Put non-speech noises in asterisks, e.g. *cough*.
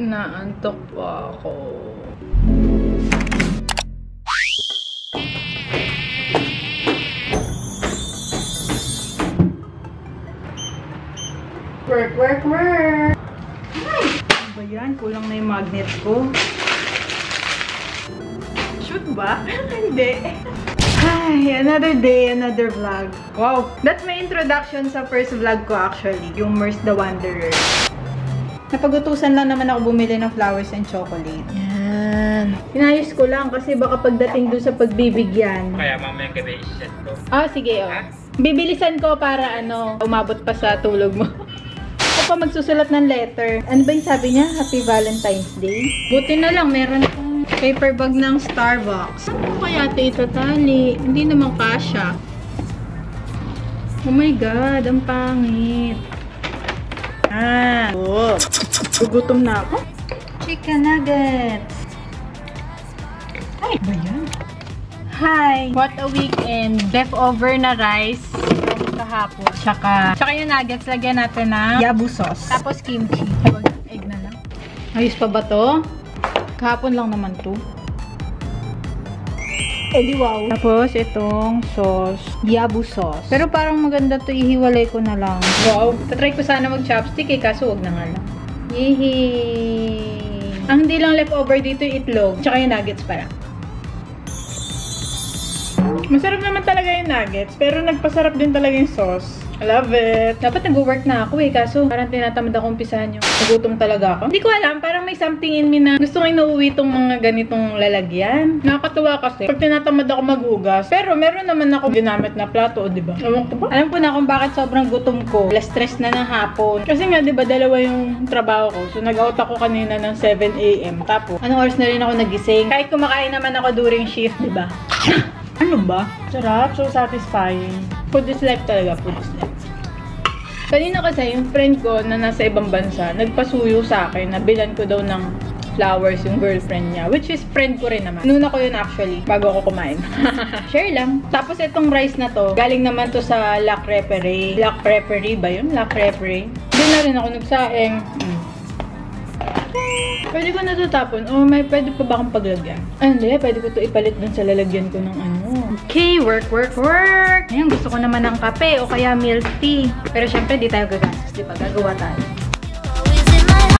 Naantok pa ako. Work, work, work! Ay! Ano ba yan? Kulang na yung magnet ko. Shoot ba? *laughs* Hindi. Ay, another day, another vlog. Wow! That's my introduction sa first vlog ko actually. Yung Merce the Wanderer. Napagutusan lang naman ako bumili ng flowers and chocolate. Yan. Pinayos ko lang kasi baka pagdating doon sa pagbibigyan. Kaya mamayang gabi i-set ko. Ah, sige, oh. Bibilisan ko para ano, umabot pa sa tulog mo. *laughs* Ako pa magsusulat ng letter. Ano ba yung sabi niya? Happy Valentine's Day? Buti na lang, meron akong paper bag ng Starbucks. Ano kaya ito itatali? Hindi naman kasha. Oh my God, ang pangit. Ah. Oh. Gugutom na ako. Chicken nuggets. Ay, ba yan? Hi! What a weekend! Leftover na rice kahapon. Tsaka, tsaka yung nuggets, lagyan natin ng yabu sauce. Tapos kimchi. Egg na lang. Ayos pa ba to? Kahapon lang naman to. Eh di wow. Tapos itong sauce, yabu sauce. Pero parang maganda to, ihiwalay ko na lang. Wow. Tatry ko sana mag-chopstick eh, kaso wag na nga lang. Yehey! Ang hindi lang leftover dito yung itlog, tsaka yung nuggets para. Masarap naman talaga yung nuggets, pero nagpasarap din talaga yung sauce. I love it. Dapat nag-work na ako eh, kaso parang tinatamad ako umpisahan yung nagutom talaga ako. Hindi ko alam, parang may something in me na gusto ko inuwi tong mga ganitong lalagyan. Nakakatuwa kasi, pag tinatamad ako maghugas, pero meron naman ako ginamit na plato, di ba? Ewan ko ba? Alam ko na kung bakit sobrang gutom ko. Less stress na ng hapon. Kasi nga, di ba, dalawa yung trabaho ko. So, nag-out ako kanina ng 7 a.m. Tapos, anong oras na rin ako nagising? Kahit kumakain naman ako during shift, di ba? *laughs* Ano ba? Sarap. So satisfying. Food is life talaga. Food is life. Kanina kasi, yung friend ko na nasa ibang bansa, nagpasuyo sa akin na bilan ko daw ng flowers yung girlfriend niya. Which is friend ko rin naman. Nuna ko yun actually, bago ako kumain. *laughs* Share lang. Tapos itong rice na to, galing naman to sa La Creperie. La Creperie ba yun? La Creperie. Hindi na rin ako nagsaing. Mm. Pwede ko na ito tapon. O may pwede pa ba akong paglagyan? Ay, hindi. Pwede ko ito ipalit dun sa lalagyan ko ng ano. Okay, work, work, work! Ayan, gusto ko naman ng kape o kaya milk tea. Pero syempre, di tayo gagastos. Di ba? Gagawa tayo.